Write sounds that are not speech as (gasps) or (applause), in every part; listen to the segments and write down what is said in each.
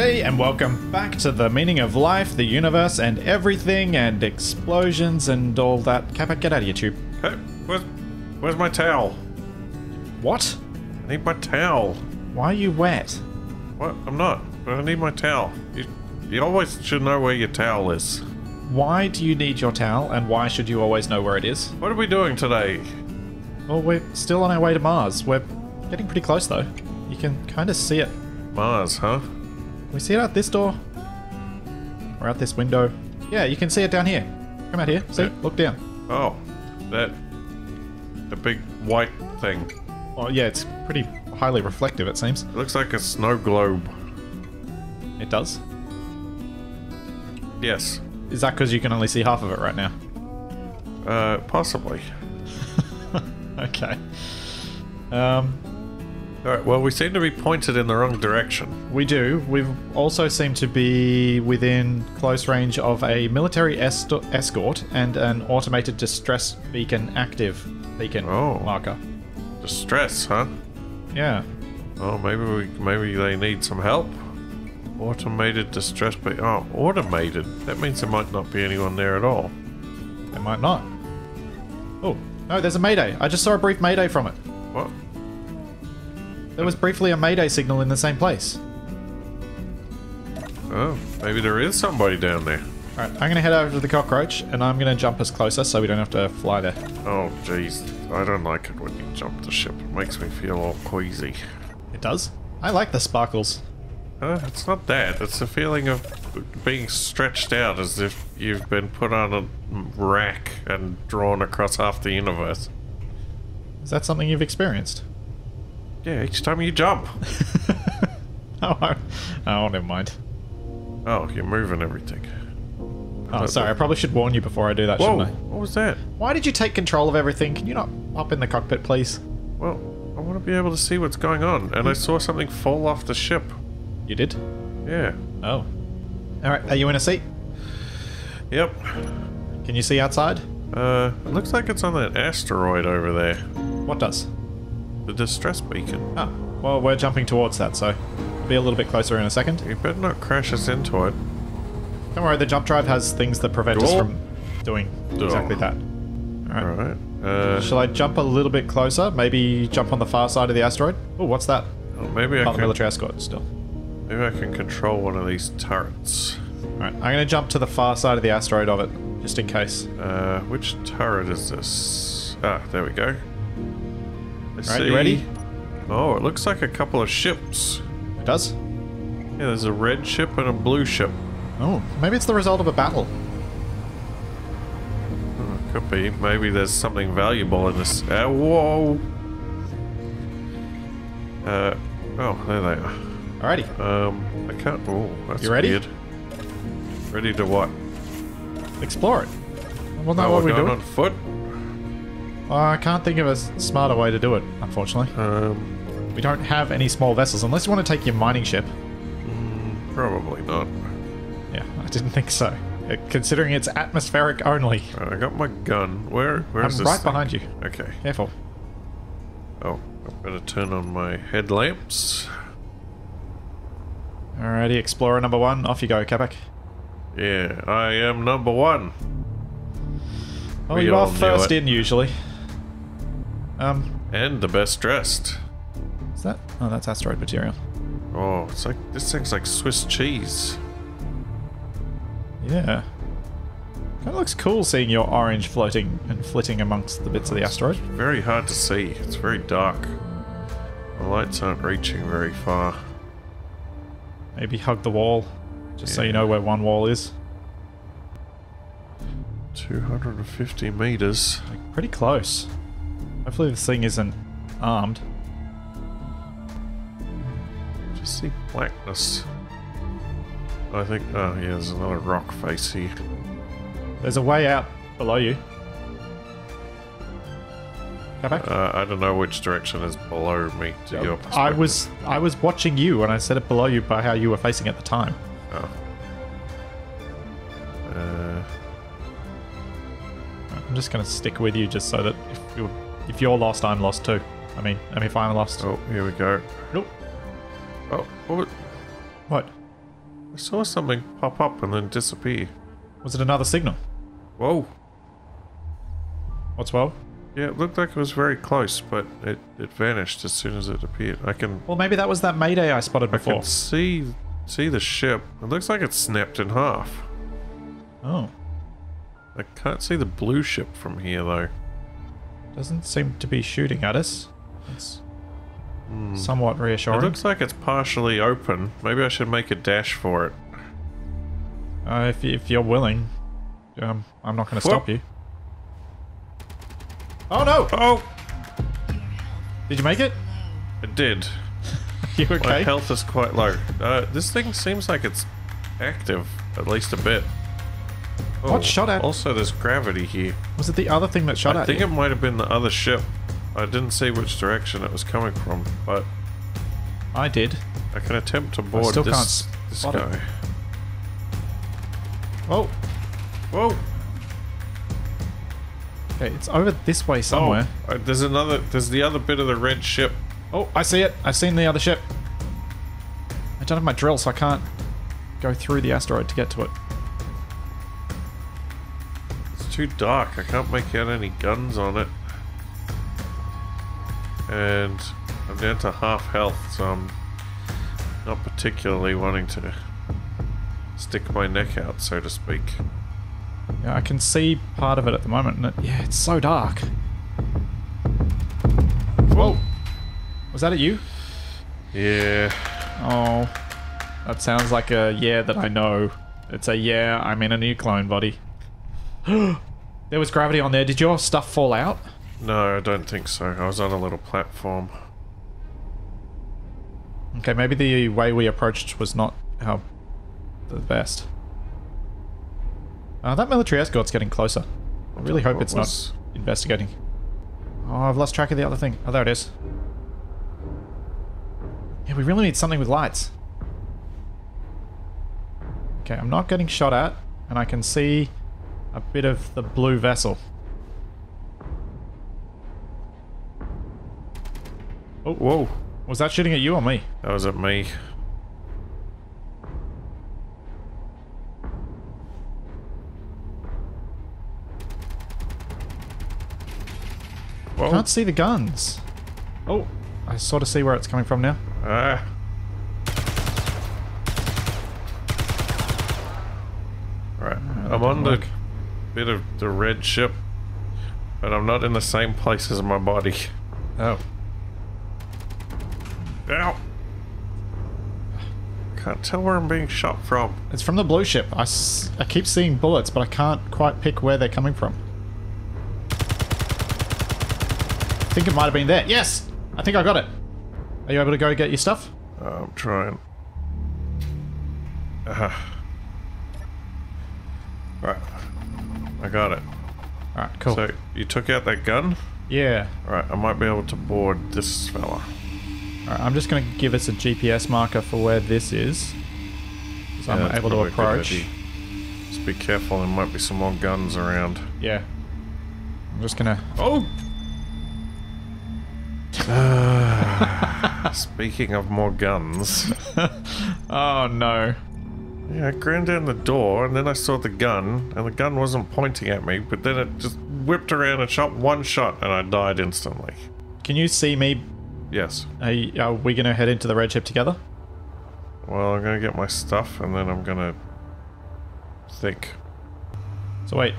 G'day and welcome back to the meaning of life, the universe, and everything, and explosions and all that. Capac, get out of your tube. Hey, where's, where's my towel? What? I need my towel. Why are you wet? What? I'm not, but I need my towel. You, you always should know where your towel is. Why do you need your towel, and why should you always know where it is? What are we doing today? Well, we're still on our way to Mars. We're getting pretty close, though. You can kind of see it. Mars, huh? Can we see it out this door? Or out this window? Yeah, you can see it down here. Come out here. See? Yeah. Look down. Oh, that. The big white thing. Oh, yeah, it's pretty highly reflective, it seems. It looks like a snow globe. It does. Yes. Is that because you can only see half of it right now? Uh, possibly. (laughs) Okay. Um, Alright, well, we seem to be pointed in the wrong direction. we do. We also seem to be within close range of a military est- escort and an automated distress beacon active beacon Oh. marker. Distress, huh? Yeah. Oh, maybe we maybe they need some help. Automated distress, but oh, automated. That means there might not be anyone there at all. It might not. Oh, no, there's a mayday. I just saw a brief mayday from it. What? There was briefly a mayday signal in the same place. Oh, maybe there is somebody down there. Alright, I'm going to head over to the cockroach and I'm going to jump us closer so we don't have to fly there. Oh, jeez. I don't like it when you jump the ship. It makes me feel all queasy. It does? I like the sparkles. Uh, it's not that. It's a feeling of being stretched out as if you've been put on a rack and drawn across half the universe. Is that something you've experienced? Yeah, each time you jump. (laughs) Oh, I, oh, never mind. Oh, you're moving everything. Oh, sorry. I probably should warn you before I do that, Whoa, shouldn't I? what was that? Why did you take control of everything? Can you not hop in the cockpit, please? Well, I want to be able to see what's going on, and I saw something fall off the ship. You did? Yeah. Oh. Alright, are you in a seat? Yep. Can you see outside? Uh, it looks like it's on that asteroid over there. What does? The distress beacon. Oh, well, we're jumping towards that, so be a little bit closer in a second. You better not crash us into it. Don't worry, the jump drive has things that prevent us from doing exactly that. Alright. Alright. Uh, Shall I jump a little bit closer? Maybe jump on the far side of the asteroid? Oh, what's that? well, maybe I Part the can. military escort still. Maybe I can control one of these turrets. Alright, I'm gonna jump to the far side of the asteroid of it, just in case. Uh, which turret is this? Ah, there we go. I Alright, you ready? Oh, it looks like a couple of ships. It does? Yeah, there's a red ship and a blue ship. Oh, maybe it's the result of a battle. Oh, could be. Maybe there's something valuable in this. Uh, whoa! Uh, oh, there they are. Alrighty, Um, I can't. Oh, that's You ready? weird. Ready to what? explore it. Well, no, oh, what we're we going do? on foot. I can't think of a smarter way to do it, unfortunately. Um, We don't have any small vessels, unless you want to take your mining ship. probably not. Yeah, I didn't think so. Uh, Considering it's atmospheric only. Uh, I got my gun. Where? Where is it? I'm right thing? behind you. Okay. Careful. Oh, I better turn on my headlamps. Alrighty, explorer number one. Off you go, Capac. Yeah, I am number one. Oh, We you are first it. in usually. Um, And the best dressed. is that? Oh, that's asteroid material. Oh, it's like this thing's like Swiss cheese. Yeah. Kind of looks cool seeing your orange floating and flitting amongst the bits of the asteroid. Very hard to see. It's very dark. The lights aren't reaching very far. Maybe hug the wall, just so you know where one wall is. 250 meters. Like, pretty close. Hopefully this thing isn't armed. Just see blackness. I think. Oh, yeah, there's another rock face here. There's a way out below you. Go back. Uh, I don't know which direction is below me to your perspective. I was I was watching you and I said it below you by how you were facing at the time. Oh. Uh, I'm just gonna stick with you just so that if you're if you're lost, I'm lost too. I mean, I mean if I'm lost. oh, here we go. Nope. Oh, what? What? I saw something pop up and then disappear. Was it another signal? Whoa. What's well? Yeah, it looked like it was very close, but it, it vanished as soon as it appeared. I can Well, maybe that was that Mayday I spotted before. I can see see the ship. It looks like it's snapped in half. Oh, I can't see the blue ship from here though. Doesn't seem to be shooting at us. It's Hmm. somewhat reassuring. It looks like it's partially open. Maybe I should make a dash for it. Uh, if, you- if you're willing, um, I'm not going to stop you. Oh no! Oh, Did you make it? it did. (laughs) you okay? My health is quite low. Uh, this thing seems like it's active, at least a bit. Oh, What shot at- Also, there's gravity here. Was it the other thing that shot I at I think you? it might have been the other ship. I didn't see which direction it was coming from, but I did. I can attempt to board I still this, can't this spot it. guy. Oh, Whoa! okay, it's over this way somewhere. Oh, uh, there's another. There's the other bit of the red ship. Oh, I see it. I've seen the other ship. I don't have my drill, so I can't go through the asteroid to get to it. Too dark. I can't make out any guns on it. And I'm down to half health, so I'm not particularly wanting to stick my neck out, so to speak. Yeah, I can see part of it at the moment, and it, yeah, it's so dark. Whoa! Was that at you? Yeah. Oh, that sounds like a yeah that I know. It's a yeah, I'm in a new clone body. (gasps) there was gravity on there. Did your stuff fall out? No, I don't think so. I was on a little platform. Okay, maybe the way we approached was not how the best. Uh, that military escort's getting closer. I really hope it's was- not investigating. Oh, I've lost track of the other thing. Oh, there it is. Yeah, we really need something with lights. Okay, I'm not getting shot at, and I can see a bit of the blue vessel. Oh, Whoa! was that shooting at you or me? That was at me. Whoa! Can't see the guns. Oh, I sort of see where it's coming from now. Ah! Right, I'm on the. Bit of the red ship, but I'm not in the same place as my body. Oh. Ow! Can't tell where I'm being shot from. It's from the blue ship. I, s- I keep seeing bullets, but I can't quite pick where they're coming from. I think it might have been there. Yes! I think I got it. Are you able to go get your stuff? I'm trying. Uh -huh. Right. I got it. Alright, cool. So, you took out that gun? yeah. Alright, I might be able to board this fella. Alright, I'm just going to give us a GPS marker for where this is. So Yeah, I'm able to probably a good approach. Just be careful, there might be some more guns around. Yeah. I'm just going to... Oh! (laughs) Speaking of more guns, (laughs) Oh, no. Yeah, I ran down the door and then I saw the gun, and the gun wasn't pointing at me, but then it just whipped around and shot one shot, and I died instantly. Can you see me? Yes. Are, you- are we going to head into the red ship together? Well, I'm gonna get my stuff and then I'm gonna think. So wait.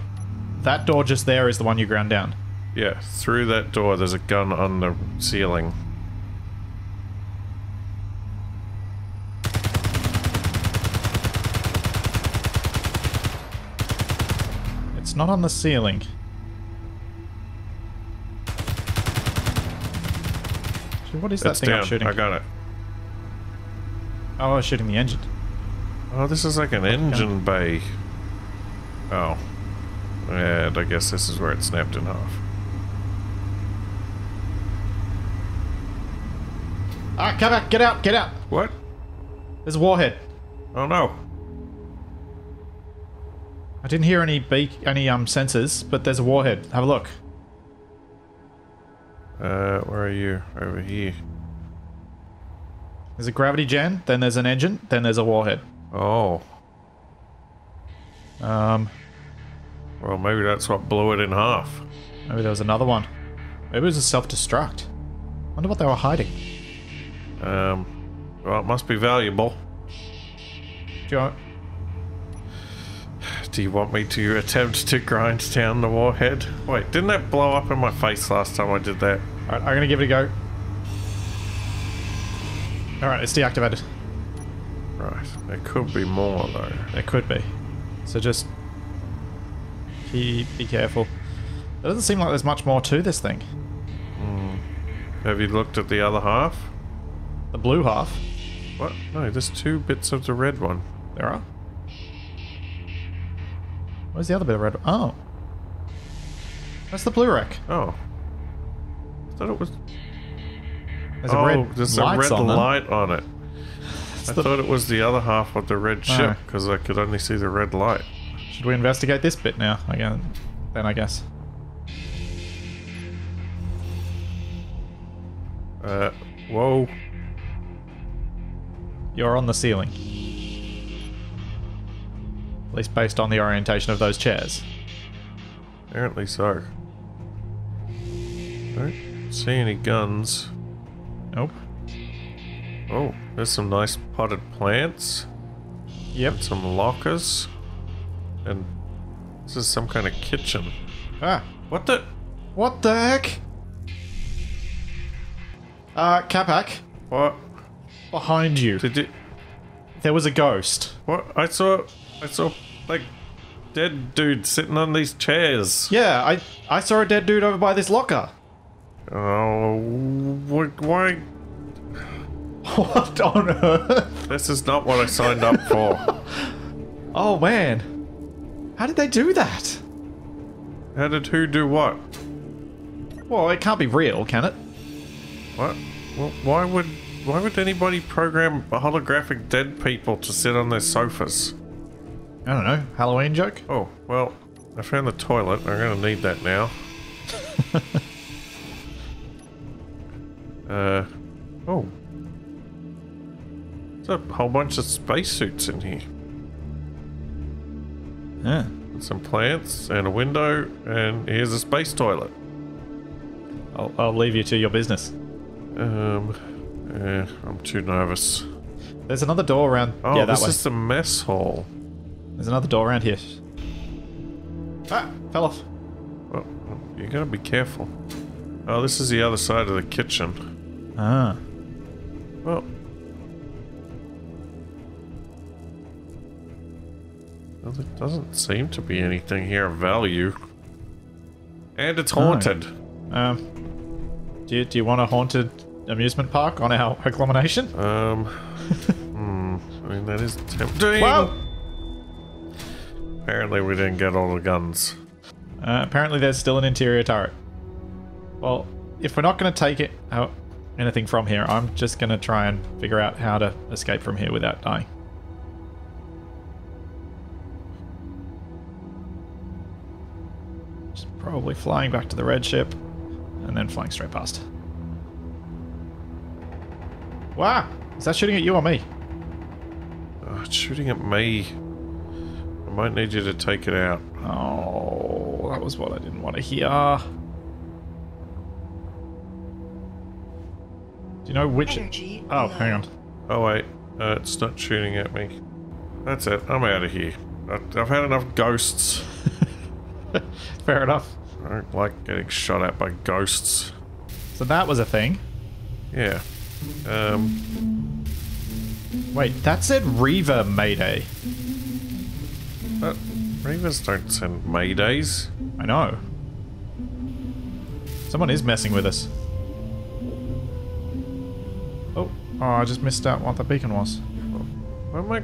That door just there is the one you ground down. Yeah, through that door, there's a gun on the ceiling. It's not on the ceiling. What is that thing down. I'm shooting? I got it. Oh, I was shooting the engine. Oh, this is like an engine bay. Oh. And I guess this is where it snapped in half. Ah, come back! Get out! Get out! What? There's a warhead. Oh no. I didn't hear any beak, any um sensors, but there's a warhead. Have a look. Uh, where are you? Over here. There's a gravity gen, then there's an engine, then there's a warhead. Oh. Um, Well, maybe that's what blew it in half. maybe there was another one. Maybe it was a self-destruct. Wonder what they were hiding. Um, well, it must be valuable. Do you, Do you want me to attempt to grind down the warhead? Wait, didn't that blow up in my face last time I did that? Alright, I'm gonna give it a go. Alright, it's deactivated. Right, there could be more though. There could be. So just keep be careful. It doesn't seem like there's much more to this thing. Hmm. Have you looked at the other half? The blue half. What? No, there's two bits of the red one. There are. Where's the other bit of red? Oh. That's the blue wreck. Oh. I thought it was. There's oh, a red there's a red on them. light on it. I the- thought it was the other half of the red ship Oh. because I could only see the red light. Should we investigate this bit now? Again, then I guess. Uh, whoa. You're on the ceiling. At least based on the orientation of those chairs. Apparently so. Don't see any guns. Nope. Oh, there's some nice potted plants. Yep. And some lockers. And this is some kind of kitchen. Ah. What the? What the heck? Uh, Capac, What? behind you. Did you? There was a ghost. What? I saw. I saw like dead dude sitting on these chairs. Yeah, I I saw a dead dude over by this locker. Oh, wh- why? (laughs) What on earth? This is not what I signed up for. (laughs) Oh man. How did they do that? How did who do what? Well, it can't be real, can it? What? Well, why would why would anybody program a holographic dead people to sit on their sofas? I don't know. Halloween joke? Oh, well, I found the toilet. I'm gonna need that now. (laughs) uh, oh. There's a whole bunch of spacesuits in here. Yeah. And some plants and a window, and here's a space toilet. I'll, I'll leave you to your business. Um, eh, I'm too nervous. There's another door around. Oh, yeah, that this way. is the mess hall. There's another door around here. Ah, fell off. Well, you gotta be careful. Oh, this is the other side of the kitchen. Ah. Well. Well, there doesn't seem to be anything here of value. And it's haunted. Um. Do you, do you want a haunted amusement park on our (laughs) agglomeration? Um. (laughs) hmm. I mean, that is tempting. Wow! Apparently, we didn't get all the guns. Uh, apparently, there's still an interior turret. Well, if we're not going to take it out anything from here, I'm just going to try and figure out how to escape from here without dying. Just probably flying back to the red ship and then flying straight past. Wow! Is that shooting at you or me? Oh, it's shooting at me. I might need you to take it out. Oh, that was what I didn't want to hear. Do you know which? Energy Oh, low. hang on. Oh wait, uh, it's not shooting at me. That's it. I'm out of here. I- I've had enough ghosts. (laughs) Fair enough. I don't like getting shot at by ghosts. So that was a thing. Yeah. Um. Wait, that said Reaver Mayday. But Reavers don't send maydays. I know. Someone is messing with us. Oh, oh, I just missed out what the beacon was. Why am I?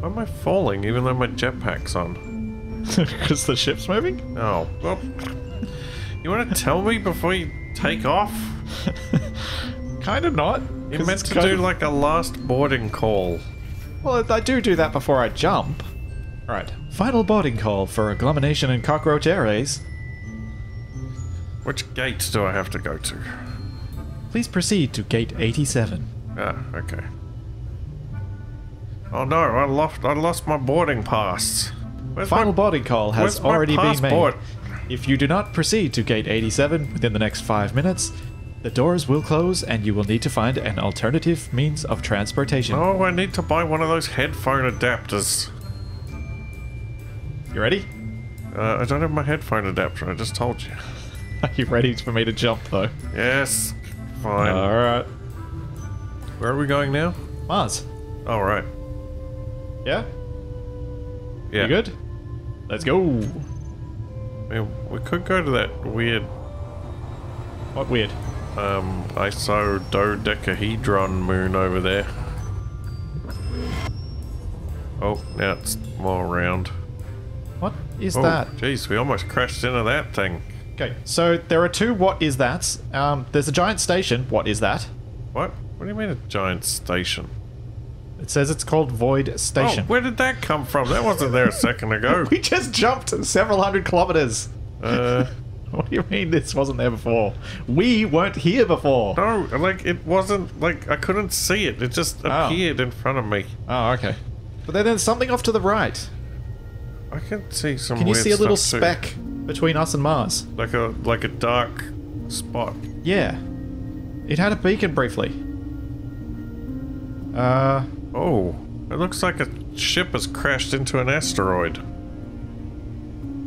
Why am I falling even though my jetpack's on? (laughs) Because the ship's moving? Oh, well. You want to tell me before you take off? (laughs) kind of not. You 'cause meant to do of- like a last boarding call. Well, I do do that before I jump. Alright. Final boarding call for Agglomeration and Cockroach Airways. Which gate do I have to go to? Please proceed to gate 87. Ah, okay. Oh no, I lost I lost my boarding pass. Where's Final my, boarding call has already been made. If you do not proceed to gate 87 within the next 5 minutes, the doors will close and you will need to find an alternative means of transportation. Oh, I need to buy one of those headphone adapters. You ready? Uh, I don't have my headphone adapter, I just told you. (laughs) Are you ready for me to jump though? Yes, fine. Alright. Where are we going now? Mars. Oh, right. Yeah? Yeah. You good? Let's go. I mean, we could go to that weird What weird? um, isododecahedron moon over there. Oh, now it's more round. What is Oh, that? jeez, we almost crashed into that thing. Okay, so there are two what is that's. Um, there's a giant station. What is that? What? What do you mean a giant station? It says it's called Void Station. Oh, where did that come from? That wasn't there a second (laughs) ago. we just jumped several hundred kilometers. Uh, (laughs) What do you mean this wasn't there before? We weren't here before. no, like it wasn't like I couldn't see it. It just Oh. appeared in front of me. Oh, okay. But then there's something off to the right. I can see some. Can you see a little stuff too. speck between us and Mars? Like a like a dark spot. Yeah. It had a beacon briefly. Uh, Oh, it looks like a ship has crashed into an asteroid.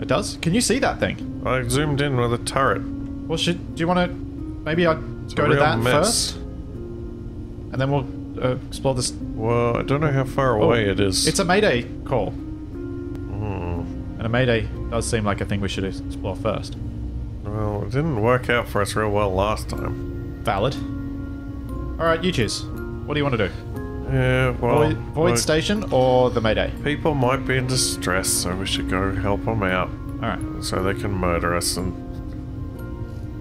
it does? Can you see that thing? I zoomed in with a turret. Well, should do you want to maybe I go to that mess. first, and then we'll uh, explore this. Well, I don't know how far away it is. Oh, It's a Mayday call, and a Mayday does seem like a thing we should explore first. well, it didn't work out for us real well last time. Valid. All right, you choose. What do you want to do? Yeah, well, Void, Void like, Station or the Mayday? people might be in distress, so we should go help them out All right. so they can murder us and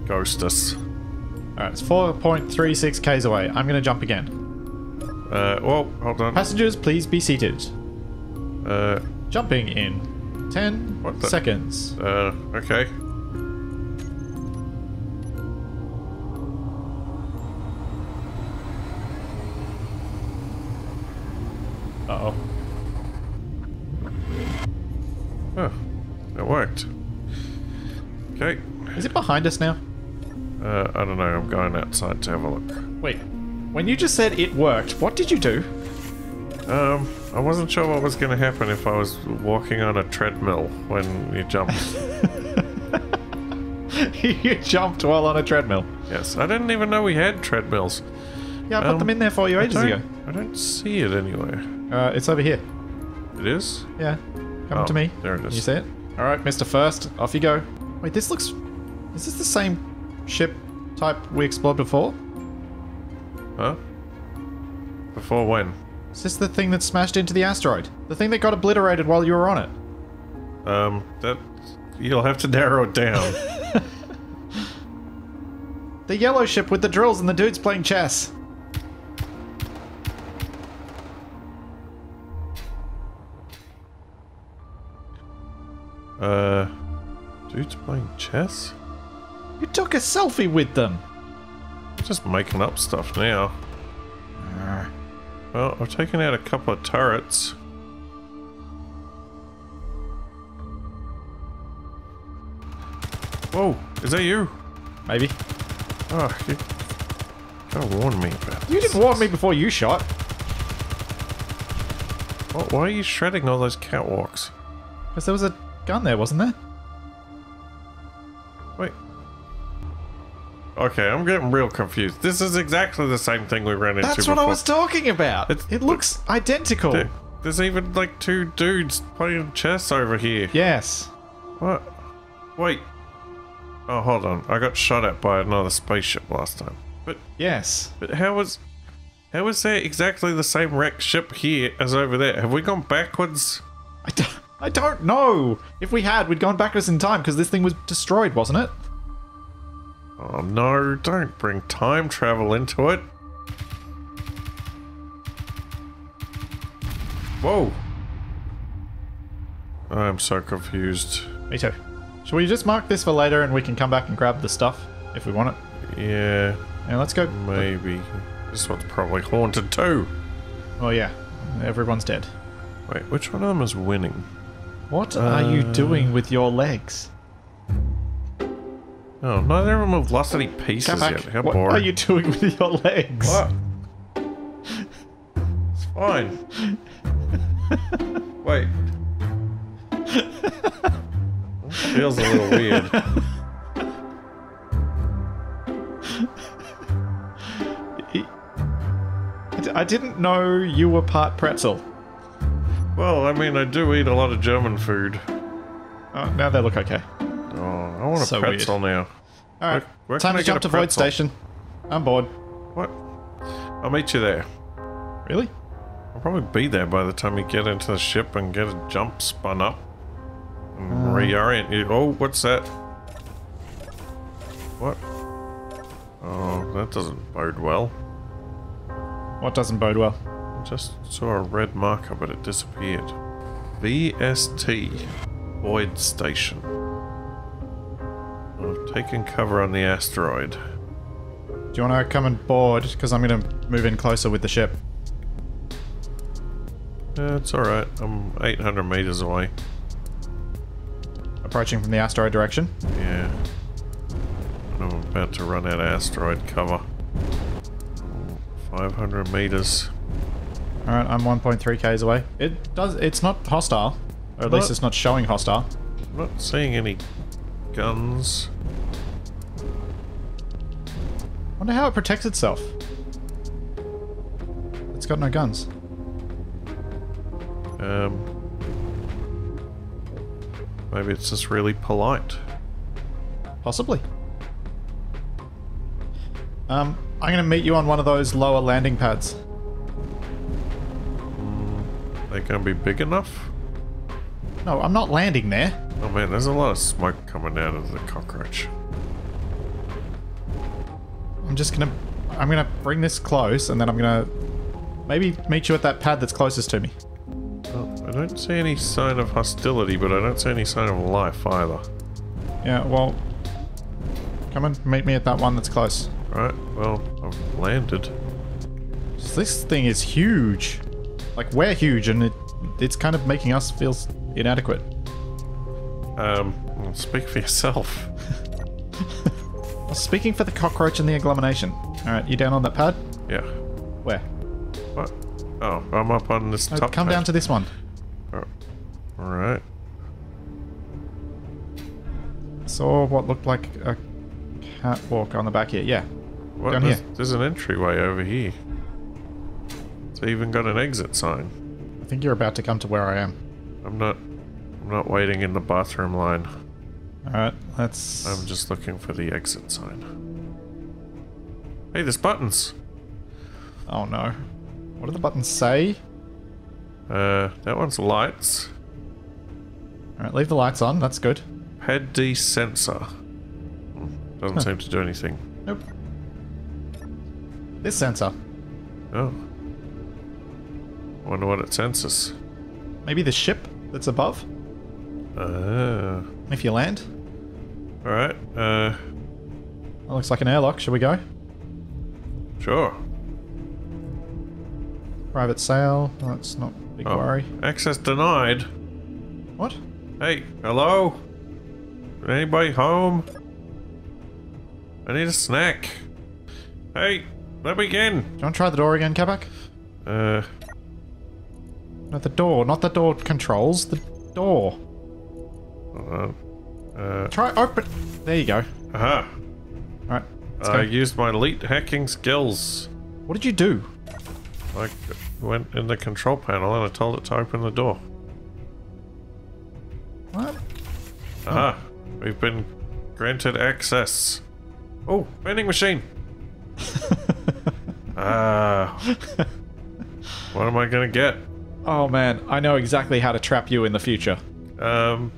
ghost us. All right. It's 4.36 k's away. I'm going to jump again. Uh, well, hold on. Passengers, please be seated. Uh, Jumping in 10 What the- seconds. uh, okay. Uh oh. Oh, it worked. Okay. Is it behind us now? Uh, I don't know. I'm going outside to have a look. Wait. When you just said it worked, what did you do? Um, I wasn't sure what was going to happen if I was walking on a treadmill when you jumped. (laughs) you jumped while on a treadmill. yes, I didn't even know we had treadmills. Yeah, I put Um, them in there for you I ages don't, ago. I don't see it anywhere. Uh, it's over here. It is? Yeah. Come Oh, to me. there it is. You see it? All right, Mr. First, off you go. Wait, this looks. Is this the same ship type we explored before? Huh? Before when? Is this the thing that smashed into the asteroid? The thing that got obliterated while you were on it? Um, that you'll have to narrow it down. (laughs) The yellow ship with the drills and the dudes playing chess. uh, dude's playing chess. You took a selfie with them. I'm just making up stuff now. Well, I've taken out a couple of turrets. Whoa, is that you? Maybe. Oh, you gotta warn me about You didn't warn me before you shot. Wh- Why are you shredding all those catwalks? Because there was a gun there, wasn't there? Okay, I'm getting real confused. This is exactly the same thing we ran into That's before. what I was talking about. It's- it looks identical. There- There's even like two dudes playing chess over here. Yes. What? Wait. Oh, hold on. I got shot at by another spaceship last time. But Yes. but how was how was there exactly the same wrecked ship here as over there? Have we gone backwards? I don't, I don't know. If we had, we'd gone backwards in time because this thing was destroyed, wasn't it? Oh no! Don't bring time travel into it. Whoa! I'm so confused. Me too. Shall we just mark this for later and we can come back and grab the stuff if we want it? Yeah, Yeah, let's go. maybe. This one's probably haunted too. Oh yeah. Everyone's dead. Wait, which one of them is winning? What are you Uh, doing with your legs? Oh, neither of them have lost any pieces yet. How what boring. are you doing with your legs? What? It's fine. Wait. Feels a little weird. I didn't know you were part pretzel. Well, I mean, I do eat a lot of German food. Oh, now they look okay. Want a So pretzel now. All right, Where- where time to jump to Void? Station. I'm bored. What? I'll meet you there. Really? I'll probably be there by the time you get into the ship and get a jump spun up. And Uh. reorient you. Oh, what's that? What? Oh, that doesn't bode well. What doesn't bode well? I just saw a red marker, but it disappeared. VST. Void Station. I've cover on the asteroid. Do you want to come and board? Because I'm going to move in closer with the ship. Yeah, it's alright. I'm 800 meters away. Approaching from the asteroid direction. Yeah. I'm about to run out of asteroid cover. 500 meters. All right, I'm 1.3 k's away. It does. It's not hostile, or at least it's not showing hostile. I'm not seeing any guns. Wonder how it protects itself. It's got no guns. Um, maybe it's just really polite. Possibly. Um, I'm going to meet you on one of those lower landing pads. They gonna be big enough? No, I'm not landing there. Oh man, there's a lot of smoke coming out of the cockroach. I'm just gonna, I'm gonna bring this close, and then I'm gonna maybe meet you at that pad that's closest to me. Well, I don't see any sign of hostility, but I don't see any sign of life either. Yeah, well, come and meet me at that one that's close. Right, well, I've landed. This thing is huge. Like we're huge, and it, it's kind of making us feel inadequate. Um, well, speak for yourself. (laughs) Speaking for the cockroach and the agglomeration. All right, you down on that pad? Yeah. Where? What? Oh, I'm up on this No, top. come down to this one. Oh. Alright. Saw what looked like a catwalk on the back here. Yeah. What? Down there's, here. there's an entryway over here. It's even got an exit sign. I think you're about to come to where I am. I'm not. I'm not waiting in the bathroom line. All right, let's. I'm just looking for the exit sign. Hey, there's buttons. Oh no. What do the buttons say? Uh, that one's lights. All right, leave the lights on. That's good. Pad D sensor. Doesn't seem to do anything. Nope. This sensor. Oh. Wonder what it senses. Maybe the ship that's above. Ah. If you land. Alright, uh, That looks like an airlock. Should we go? sure. Private sale. That's not a big Oh, worry. Access denied. What? Hey, hello? Anybody home? I need a snack. Hey, let me in. Do you want to try the door again, Capac? Uh, No, the door, not the door controls. The door. on. Uh, Try open. There you go. aha. All right. Let's I go. used my elite hacking skills. What did you do? I went in the control panel and I told it to open the door. What? Aha. We've been granted access. Oh, vending machine. (laughs) Ah. (laughs) what am I gonna get? Oh man, I know exactly how to trap you in the future. Um.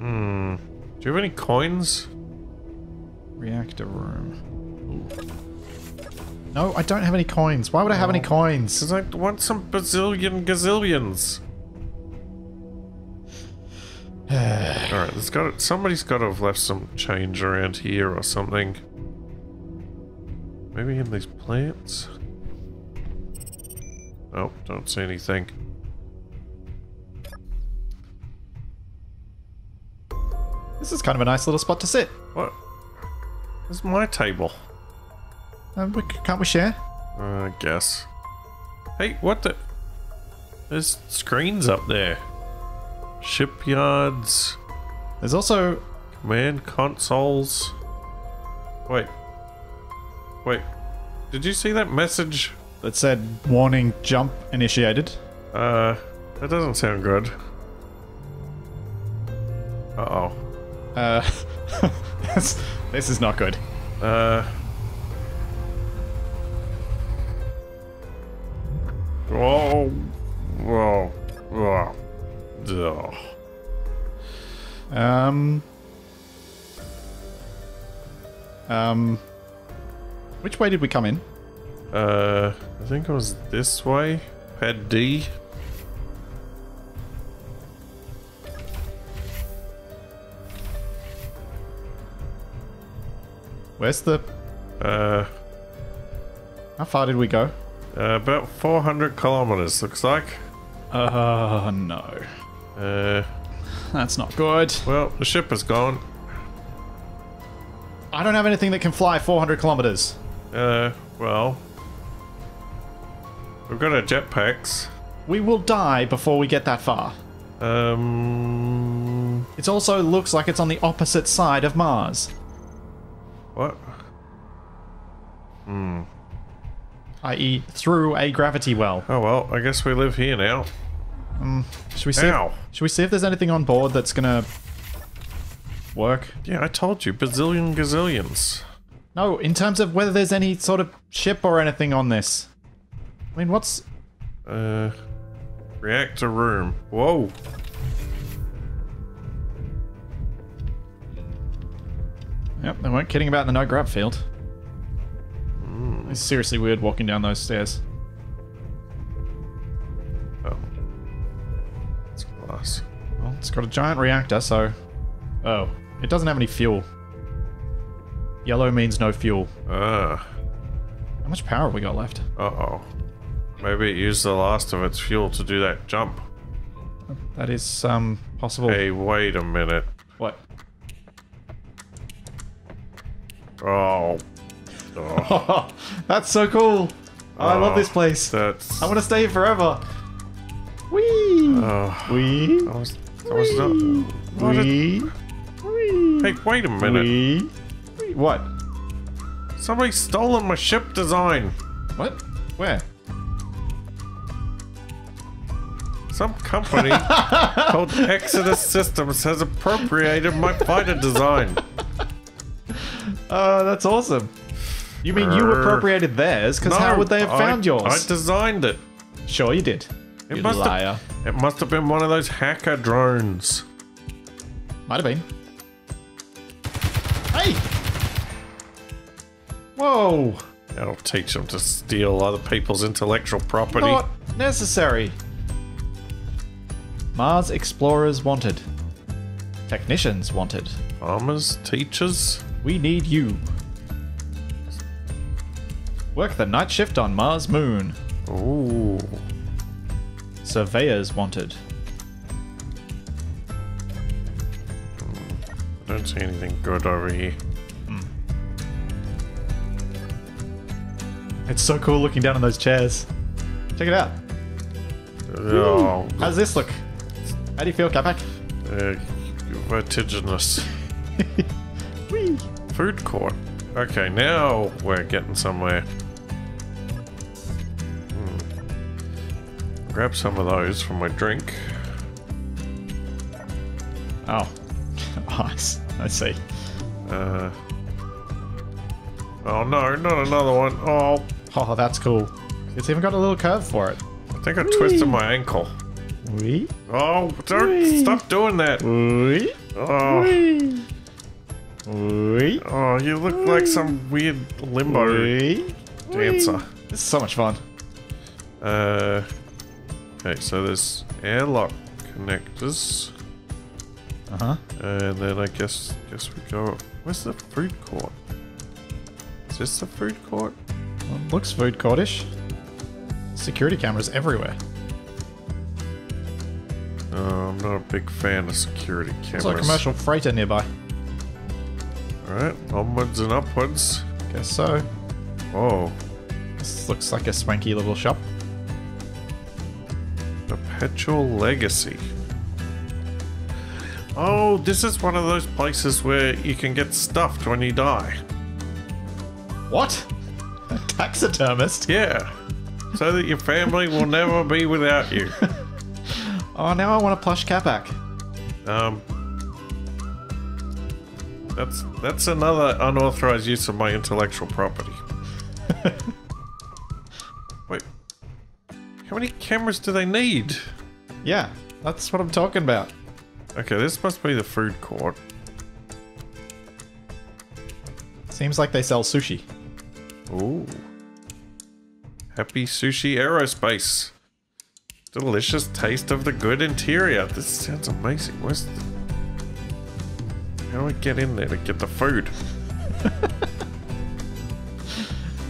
Hmm. Do you have any coins? Reactor room. Ooh. No, I don't have any coins. Why would I have any coins? Because I want some bazillion gazillions. (sighs) Alright, there's got somebody's got to have left some change around here or something. Maybe in these plants? Nope, don't see anything. This is kind of a nice little spot to sit. What? This is my table. Um, we, can't we share? Uh, I guess. Hey, what the? There's screens up there. Shipyards, There's also command consoles. Wait. Wait. Did you see that message? that said warning jump initiated. Uh, that doesn't sound good. Uh oh. Uh, (laughs) this, this is not good. Uh. Whoa. Whoa. Whoa. Ugh. Um. Um. Which way did we come in? Uh, I think it was this way. Head D. Where's the? Uh, How far did we go? uh, about 400 kilometers, looks like. Oh no, Uh, that's not good. well, the ship is gone. I don't have anything that can fly 400 kilometers. Uh, well. We've got our jetpacks. We will die before we get that far. Um. It also looks like it's on the opposite side of Mars, What? Hmm. i.e., through a gravity well. Oh well, I guess we live here now. Should we see? Ow. Should we see if there's anything on board that's gonna work? Yeah, I told you, bazillion gazillions. No, in terms of whether there's any sort of ship or anything on this. I mean, what's Uh, reactor room. Whoa. Yep, they weren't kidding about the no grab field. It's seriously weird walking down those stairs. Oh. It's glass. Well, it's got a giant reactor, so. Oh, it doesn't have any fuel. Yellow means no fuel. Ah. How much power have we got left? Uh oh. Maybe it used the last of its fuel to do that jump. That is um possible. Hey, wait a minute. Oh. Oh, (laughs) That's so cool. Oh, I love Oh. this place. that's. I want to stay here forever. Whee! Uh, oh, Wee! I was. I was not. Wee! Wee! Hey, wait a minute. Wee! Wee! What? Somebody's stolen my ship design. What? Where? Some company (laughs) called Exodus Systems has appropriated my fighter design. Oh, that's awesome. You mean you appropriated theirs? Because how would they have I- found yours? I designed it. sure, you did. It you must liar. have. It must have been one of those hacker drones. Might have been. Hey! Whoa! That'll teach them to steal other people's intellectual property. Not necessary. Mars explorers wanted. Technicians wanted. Farmers, teachers. We need you. Work the night shift on Mars Moon. Ooh. Surveyors wanted. I don't see anything good over here. It's so cool looking down on those chairs. Check it out. Oh, How's this look? How do you feel, Capac? uh, vertiginous. (laughs) Whee! Food court. Okay, now we're getting somewhere. Hmm. Grab some of those for my drink. Oh. (laughs) ice. I see. Uh. Oh no, not another one. Oh, Oh, that's cool. It's even got a little curve for it. I think I twisted my ankle. Wee! Oh, don't Whee! stop doing that. Wee! Oh, Wee! Wee! oh, you look like some weird limbo Wee! dancer. This is so much fun. Uh, okay, so there's airlock connectors, Uh huh. and then I guess guess we go. Where's the food court? Is this the food court? Well, looks food courtish. Security cameras everywhere. No, I'm not a big fan of security cameras. There's a cameras. commercial freighter nearby. Alright, onwards and upwards. Guess so. Oh, This looks like a swanky little shop. Perpetual Legacy. Oh, this is one of those places where you can get stuffed when you die. What? A taxidermist? Yeah. So that your family will never be without you. (laughs) Oh, now I want a plush Capac. Um, that's that's another unauthorized use of my intellectual property. (laughs) Wait, how many cameras do they need? Yeah, that's what I'm talking about. Okay, this must be the food court. Seems like they sell sushi. Ooh, Happy Sushi Aerospace. Delicious taste of the good interior. This sounds amazing. Where's the... How do I get in there to get the food? (laughs)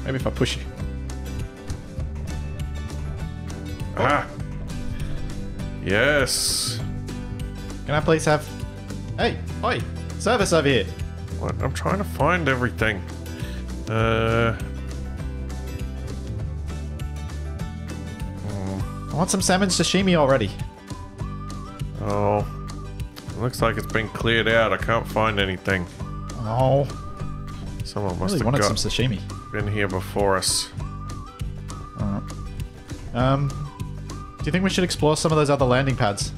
Maybe if I push you. Ah. Yes. Can I please have. Hey, oi, service over here. What? I'm trying to find everything. Uh. I want some salmon sashimi already. Looks like it's been cleared out. I can't find anything. Oh, Someone must really have wanted got, some sashimi. been here before us. Alright. Um, do you think we should explore some of those other landing pads?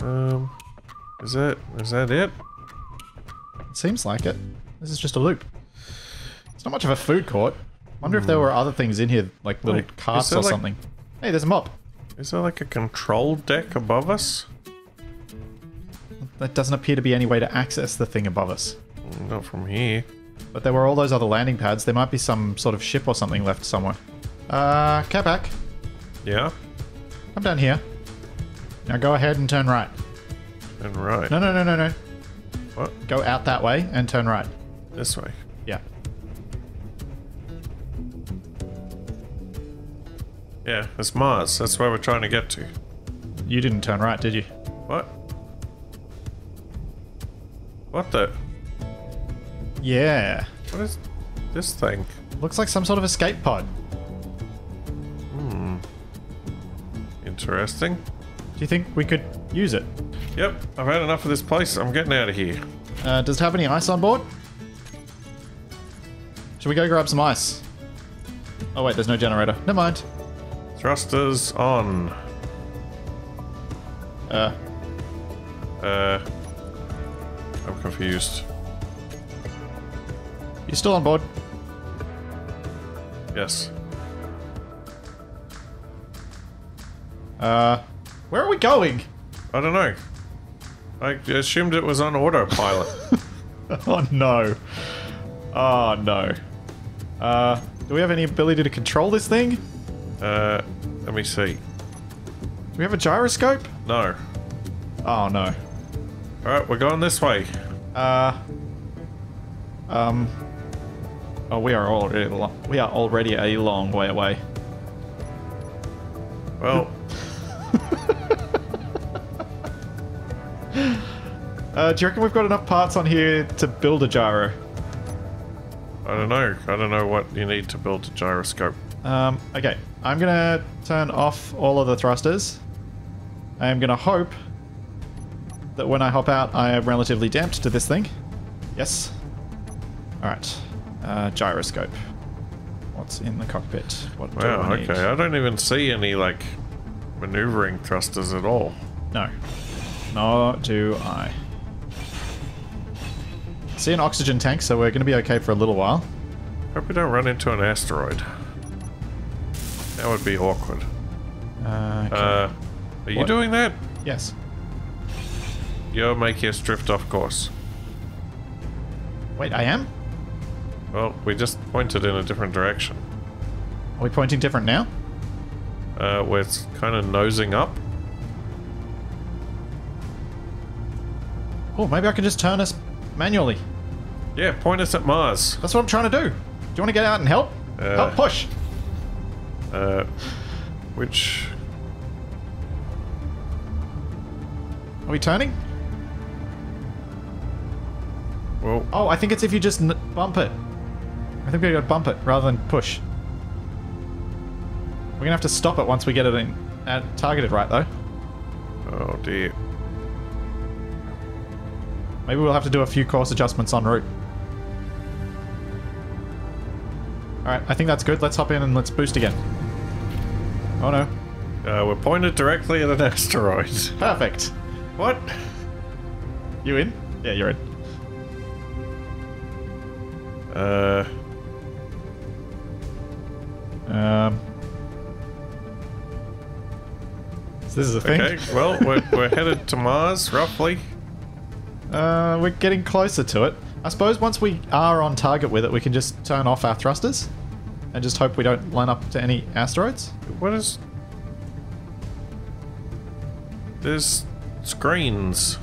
Um. Is that is that it? It seems like it. This is just a loop. It's not much of a food court. Wonder if there were other things in here, like little Wait, carts or like- something. Hey, there's a mop. Is there like a control deck above us? There doesn't appear to be any way to access the thing above us. Not from here. But there were all those other landing pads. There might be some sort of ship or something left somewhere. Uh, Capac, Yeah. I'm down here. Now go ahead and turn right. And right. No, no, no, no, no. What? Go out that way and turn right. This way. Yeah. Yeah, it's Mars. That's where we're trying to get to. You didn't turn right, did you? What? What the? Yeah. What is this thing? Looks like some sort of escape pod. Hmm. Interesting. Do you think we could use it? Yep, I've had enough of this place. I'm getting out of here. Uh, does it have any ice on board? Should we go grab some ice? Oh wait, there's no generator. Never mind. Thrusters on. Uh, Uh. Confused. you still on board? Yes. Uh, where are we going? I don't know. I assumed it was on autopilot. (laughs) Oh no. Oh no. Uh, do we have any ability to control this thing? Uh, let me see. Do we have a gyroscope? No. Oh no. Alright, we're going this way. Uh, um. Oh, we are already we are already a long way away. Well, (laughs) Uh, do you reckon we've got enough parts on here to build a gyro? I don't know. I don't know what you need to build a gyroscope. Um, okay, I'm gonna turn off all of the thrusters. I am gonna hope that when I hop out, I am relatively damped to this thing. Yes. Alright. Uh, gyroscope. What's in the cockpit? What Wow, I okay. I don't even see any, like, maneuvering thrusters at all. No. Nor do I. See an oxygen tank, so we're gonna be okay for a little while. Hope we don't run into an asteroid. That would be awkward. Uh, okay. Uh, are you What? doing that? yes. You're making us drift off course. Wait, I am? Well, we just pointed in a different direction. Are we pointing different now? Uh, we're kind of nosing up. Oh, maybe I can just turn us manually. Yeah, point us at Mars. That's what I'm trying to do. Do you want to get out and help? Uh. help push. Uh, which Are we turning? Well, Oh, I think it's if you just n- bump it. I think we gotta bump it rather than push. We're gonna have to stop it once we get it in, uh, targeted right, though. oh dear. Maybe we'll have to do a few course adjustments en route. Alright, I think that's good. Let's hop in and let's boost again. Oh no. Uh, we're pointed directly at an (laughs) asteroid. Perfect. What? You in? Yeah, you're in. Uh, Um. So this is a thing. okay. Well, we're, we're (laughs) headed to Mars, roughly. Uh, we're getting closer to it. I suppose once we are on target with it, we can just turn off our thrusters and just hope we don't line up to any asteroids. What is? There's screens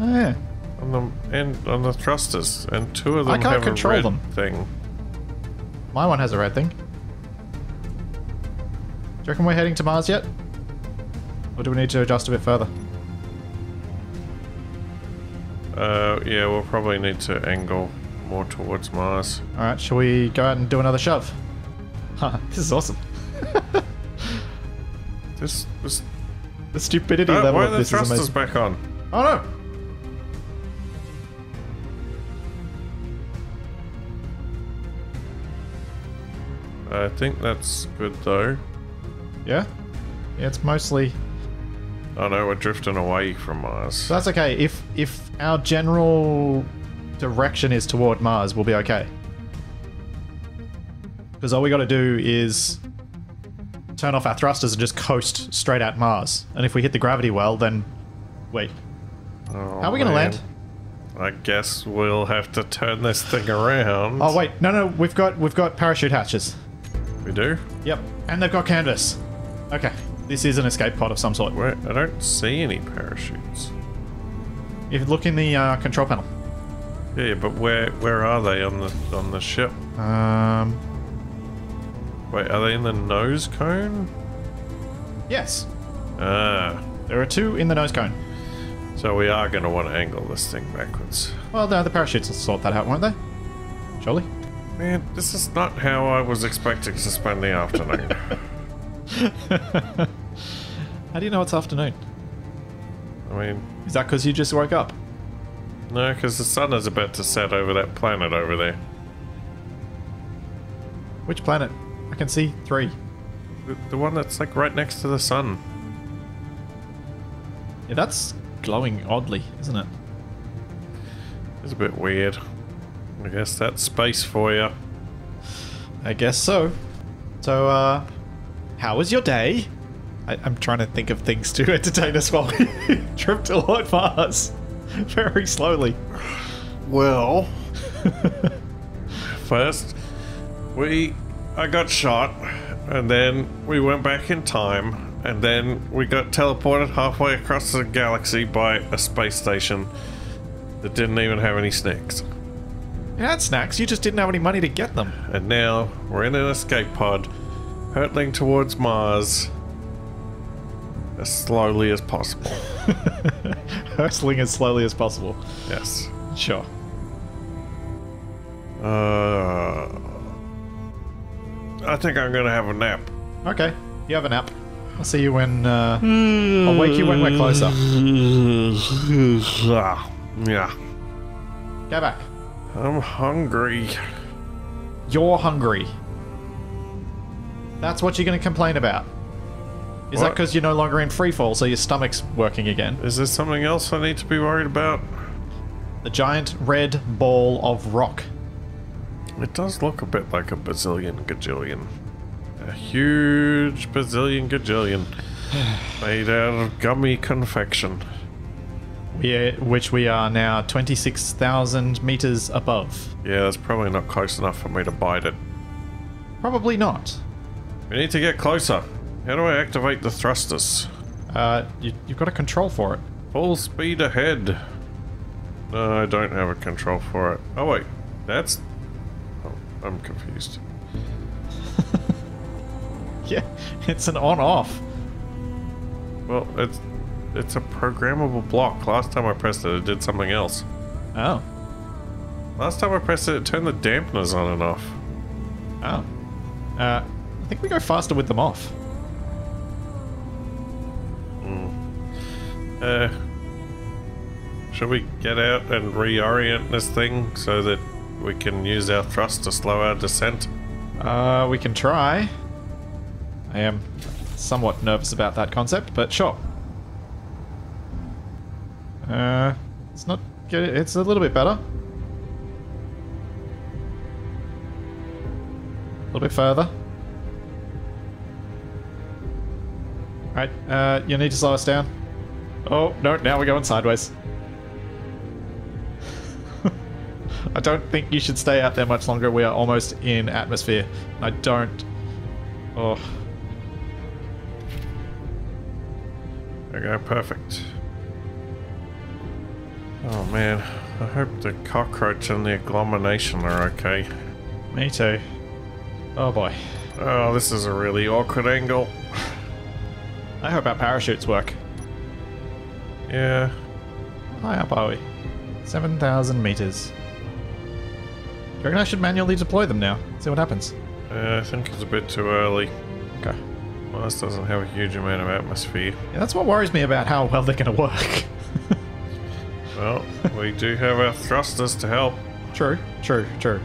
Oh, yeah. On the and on the thrusters, and two of them I can't have control a red them. thing. My one has a red thing. Do you reckon we're heading to Mars yet? Or do we need to adjust a bit further? Uh, yeah, we'll probably need to angle more towards Mars. Alright, shall we go out and do another shove? (laughs) Huh, this is awesome. This was. The stupidity Oh, level why are of the this is thrusters amazing. back on? Oh no! I think that's good though. Yeah? Yeah, it's mostly Oh no, we're drifting away from Mars. So that's okay. If if our general direction is toward Mars, we'll be okay. Because all we got to do is turn off our thrusters and just coast straight at Mars. And if we hit the gravity well, then wait, Oh, how are we oh, gonna land? I guess we'll have to turn this thing around. Oh wait, no, no, we've got we've got parachute hatches. We do? Yep, and they've got canvas. Okay, this is an escape pod of some sort. Where? I don't see any parachutes. If you look in the uh, control panel. Yeah, yeah, but where where are they on the on the ship? Um, Wait, are they in the nose cone? yes, Ah, there are two in the nose cone. so we are going to want to angle this thing backwards. Well, no, the parachutes will sort that out, won't they? Surely. Man, this is not how I was expecting to spend the afternoon. (laughs) How do you know it's afternoon? I mean, Is that because you just woke up? no, because the sun is about to set over that planet over there. Which planet? I can see three. The, the one that's like right next to the sun. Yeah, that's glowing oddly, isn't it? It's a bit weird. I guess that's space for you. I guess so. So, uh, how was your day? I, I'm trying to think of things to (laughs) entertain us while we trip to Lord Mars. (laughs) Very slowly. Well, (laughs) first we I got shot, and then we went back in time, and then we got teleported halfway across the galaxy by a space station that didn't even have any snacks. You had snacks, you just didn't have any money to get them. And now we're in an escape pod, hurtling towards Mars as slowly as possible. (laughs) Hurtling as slowly as possible. Yes. Sure. Uh, I think I'm gonna have a nap. Okay, you have a nap. I'll see you when, uh, I'll wake you when we're closer. Ah, (laughs) yeah. Go back. I'm hungry. You're hungry. That's what you're going to complain about. Is that because you're no longer in freefall, so your stomach's working again? Is there something else I need to be worried about? The giant red ball of rock. It does look a bit like a bazillion gajillion. A huge bazillion gajillion. (sighs) made out of gummy confection. We, which we are now 26,000 meters above. Yeah, that's probably not close enough for me to bite it. Probably not. We need to get closer. How do I activate the thrusters? Uh, you, you've got a control for it. Full speed ahead. No, I don't have a control for it. Oh wait, that's... Oh, I'm confused. (laughs) yeah, it's an on-off. Well, it's it's a programmable block. Last time I pressed it, it did something else. Oh. Last time I pressed it, it turned the dampeners on and off. Oh. Uh, I think we go faster with them off. Uh, should we get out and reorient this thing so that we can use our thrust to slow our descent? Uh, we can try. I am somewhat nervous about that concept, but sure. Uh, it's not good. It's a little bit better. A little bit further. Right, uh, you need to slow us down. Oh, no, now we're going sideways. (laughs) I don't think you should stay out there much longer. We are almost in atmosphere. I don't. Oh. Okay, perfect. Oh man, I hope the cockroach and the agglomeration are okay. Me too. Oh boy. Oh, this is a really awkward angle. I hope our parachutes work. Yeah, High up are we? 7,000 meters. Do you reckon I should manually deploy them now? See what happens. uh, I think it's a bit too early. Okay. Mars doesn't have a huge amount of atmosphere. Yeah, that's what worries me about how well they're going to work. Well, we do have our thrusters to help. true, true, true.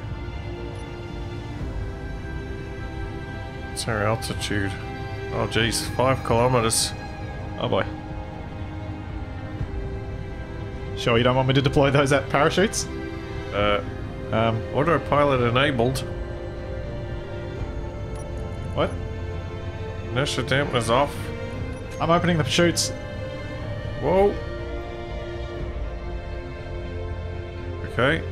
What's our altitude? Oh geez, five kilometers. Oh boy. Sure, you don't want me to deploy those at parachutes? Uh, Um, autopilot enabled. what? Inertia dampeners off. I'm opening the chutes. Whoa. Okay.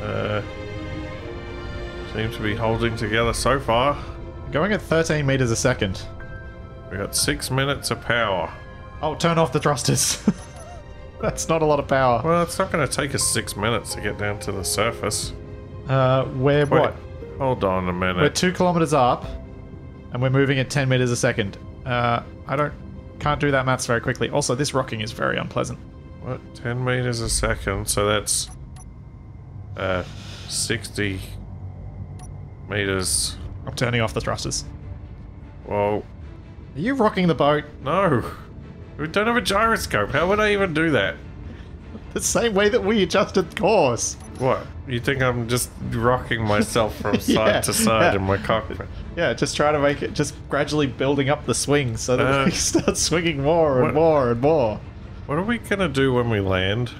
Uh, seem to be holding together so far. Going at 13 meters a second. We got six minutes of power. Oh, turn off the thrusters. (laughs) That's not a lot of power. Well, it's not going to take us six minutes to get down to the surface. Uh, we're Wait, what? Hold on a minute. We're two kilometers up, and we're moving at 10 meters a second. Uh, I don't, can't do that maths very quickly. Also, this rocking is very unpleasant. What? 10 meters a second, so that's uh 60 meters. I'm turning off the thrusters. Whoa. Are you rocking the boat No. We don't have a gyroscope. How would I even do that? the same way that we adjusted course? What? You think I'm just rocking myself from (laughs) side Yeah, to side yeah. in my cockpit? Yeah, just try to make it, just gradually building up the swing so that Uh, we (laughs) start swinging more and what- more and more. What are we gonna do when we land?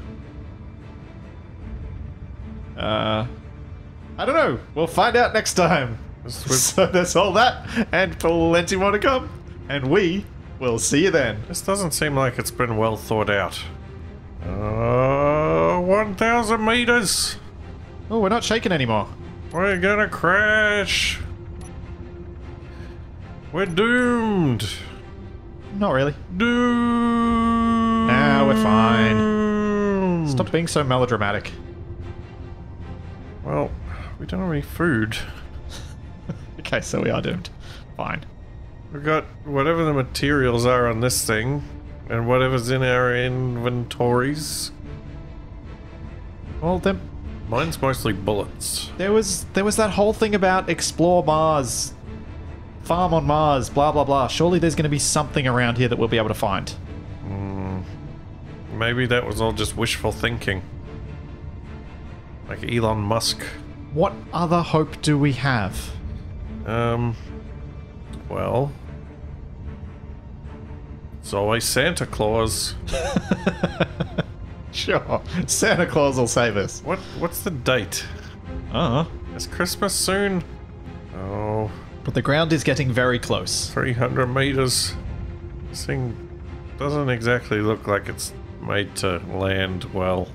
Uh, I don't know. We'll find out next time. (laughs) So there's all that, and plenty more to come. And we will see you then. This doesn't seem like it's been well thought out. Uh, 1,000 meters! Oh, we're not shaking anymore. We're gonna crash! We're doomed! Not really. Doomed! Nah, we're fine. Mm. Stop being so melodramatic. Well, we don't have any food. (laughs) Okay, so we are doomed. Fine. We've got whatever the materials are on this thing, and whatever's in our inventories. Well, then Mine's mostly bullets. there was there was that whole thing about explore Mars, farm on Mars, blah blah blah. Surely there's going to be something around here that we'll be able to find. Mm. Maybe that was all just wishful thinking. Like Elon Musk. What other hope do we have? Um, well, it's always Santa Claus. (laughs) Sure, Santa Claus will save us. What? What's the date? Uh huh. Is Christmas soon? Oh, But the ground is getting very close. 300 meters. This thing doesn't exactly look like it's made to land well.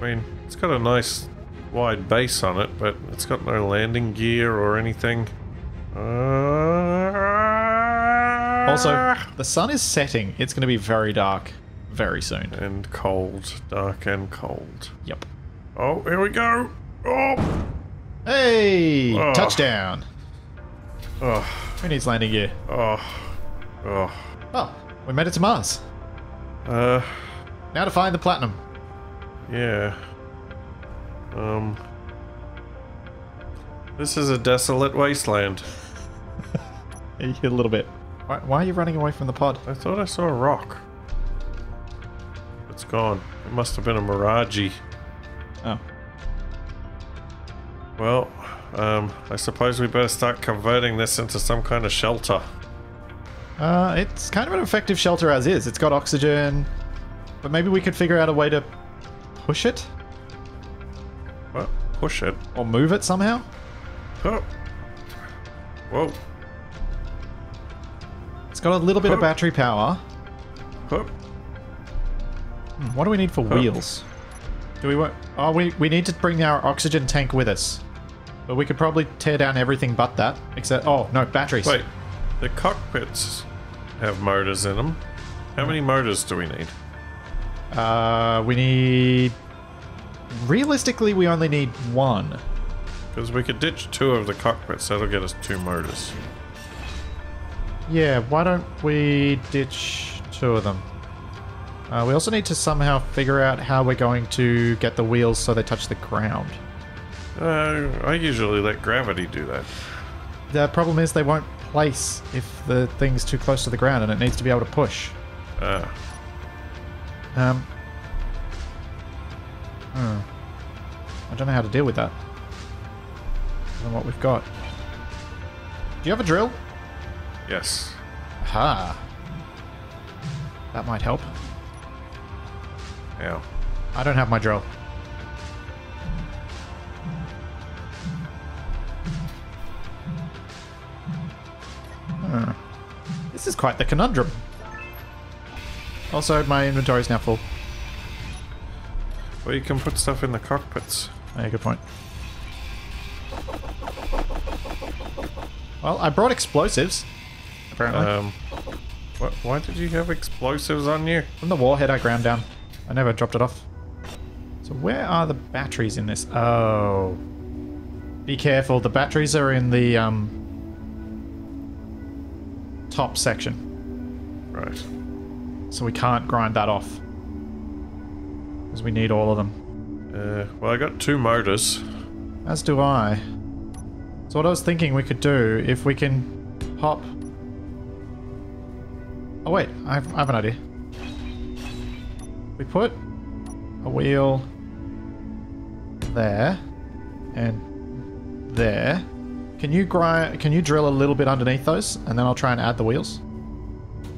I mean, it's got a nice wide base on it, but it's got no landing gear or anything. Uh, Also, the sun is setting. It's going to be very dark very soon. and cold, dark and cold. Yep. Oh, here we go. Oh, Hey! Oh. Touchdown! Oh, Who needs landing gear? oh, oh. Oh, we made it to Mars. Uh, Now to find the platinum. yeah. Um. This is a desolate wasteland. (laughs) A little bit. Why, why are you running away from the pod? I thought I saw a rock. It's gone. It must have been a mirage. Oh. Well, um, I suppose we better start converting this into some kind of shelter. Uh, it's kind of an effective shelter as is. It's got oxygen, but maybe we could figure out a way to push it What? Push it. or move it somehow. Oh. Whoa. It's got a little bit of battery power. Oh. Hmm, What do we need for wheels? Do we want? Oh, we we need to bring our oxygen tank with us, but we could probably tear down everything but that. Except, oh no, batteries. Wait. The cockpits have motors in them. How many motors do we need? Uh, we need. Realistically, we only need one. Because we could ditch two of the cockpits. That'll get us two motors. Yeah, why don't we ditch two of them? Uh, we also need to somehow figure out how we're going to get the wheels so they touch the ground. Uh, I usually let gravity do that. The problem is they won't place if the thing's too close to the ground and it needs to be able to push. Ah. Um, hmm. I don't know how to deal with that. Than what we've got. Do you have a drill? Yes. Ha. That might help. Ow. I don't have my drill. Hmm. This is quite the conundrum. Also, my inventory is now full. Well, you can put stuff in the cockpits. Yeah, good point. Well, I brought explosives. Apparently. Um, what, why did you have explosives on you? From the warhead I ground down. I never dropped it off. So where are the batteries in this? Oh. Be careful, the batteries are in the um top section. Right. So we can't grind that off. Because we need all of them. Uh, well, I got two motors. As do I. So what I was thinking we could do, if we can hop... Oh wait, I have, I have an idea. We put a wheel there and there. Can you grind? Can you drill a little bit underneath those, and then I'll try and add the wheels.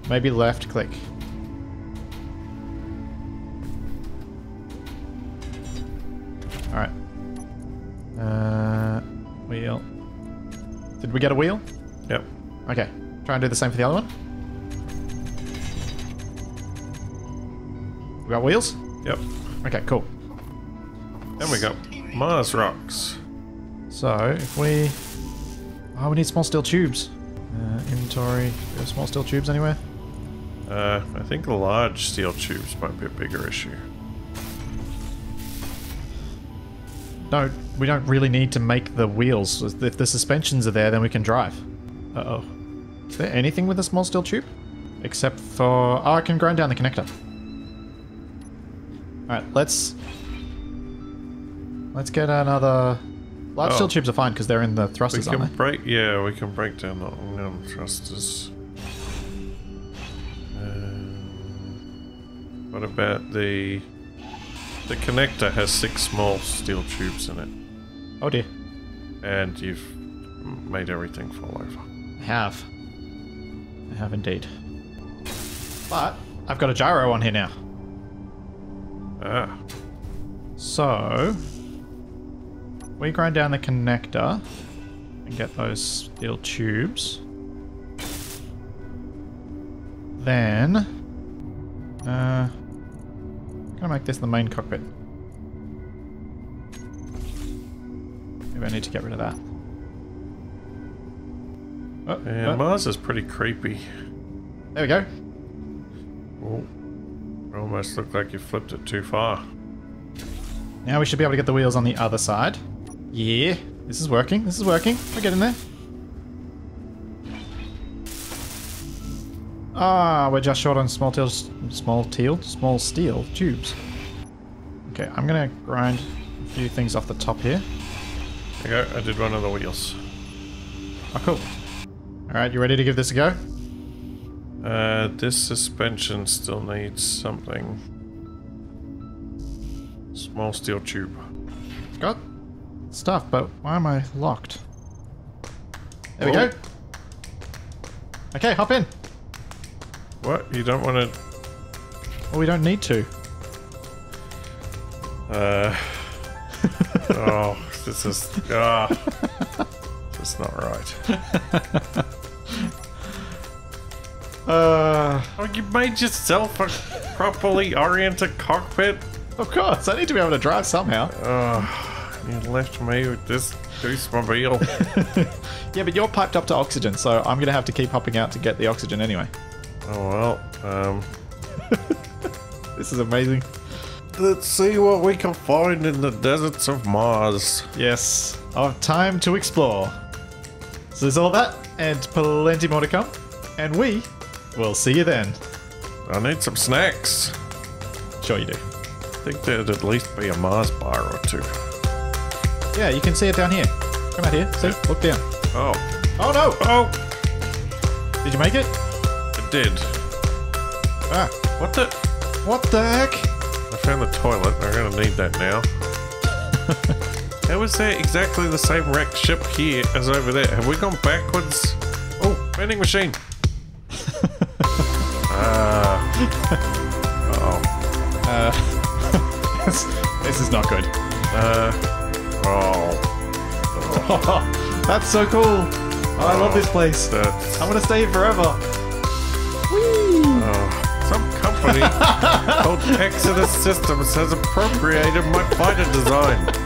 Maybe left click. All right. Uh, wheel. Did we get a wheel? Yep. Okay. Try and do the same for the other one. We got wheels? Yep. Okay, cool. Then we got Mars rocks. So, if we... Oh, we need small steel tubes. Uh, inventory. Do we have small steel tubes anywhere? Uh, I think large steel tubes might be a bigger issue. No, we don't really need to make the wheels. If the suspensions are there, then we can drive. Uh-oh. Is there anything with a small steel tube? Except for... Oh, I can grind down the connector. Alright, let's... Let's get another... Large Oh. steel tubes are fine because they're in the thrusters, We can aren't they? break, yeah, we can break down the um, thrusters. Um, what about the the connector has six small steel tubes in it, Oh dear. and you've made everything fall over. I have. I have indeed. But, I've got a gyro on here now. Ah, So, we grind down the connector and get those steel tubes. Then, uh, gonna make this the main cockpit. Maybe I need to get rid of that. Oh, and oh, Mars is pretty creepy. there we go. Oh, almost looked like you flipped it too far. Now we should be able to get the wheels on the other side. Yeah, This is working. This is working. We're getting there. Ah, we're just short on small teal, small teal, small steel tubes. Okay, I'm gonna grind a few things off the top here. There you go. I did one of the wheels. Oh, cool. All right, you ready to give this a go? Uh, this suspension still needs something. Small steel tube. Got stuff, but why am I locked? There we Oh. go. Okay, hop in. What? You don't want to? Well, we don't need to. Uh. (laughs) oh, this is. Ah. That's not right. (laughs) Uh, Oh, you made yourself a properly oriented cockpit. of course, I need to be able to drive somehow. Oh, you left me with this goosemobile. (laughs) Yeah, but you're piped up to oxygen, so I'm gonna have to keep hopping out to get the oxygen anyway. oh well. Um. (laughs) This is amazing. Let's see what we can find in the deserts of Mars. Yes, oh, time to explore. So there's all that, and plenty more to come, and we will see you then. I need some snacks. Sure you do. I think there'd at least be a Mars bar or two. Yeah, you can see it down here. Come out here. See, look down. Oh. Oh no! Oh! Did you make it? It did. Ah, What the? what the heck? I found the toilet. I'm gonna need that now. (laughs) How is there exactly the same wrecked ship here as over there? Have we gone backwards? Oh, vending machine. (laughs) Ah. oh. (laughs) this, this is not good. Uh. Oh. (laughs) That's so cool. Oh, I love this oh. place. That's. I'm gonna stay here forever. Oh. Some company (laughs) called Exodus Systems has appropriated my fighter design.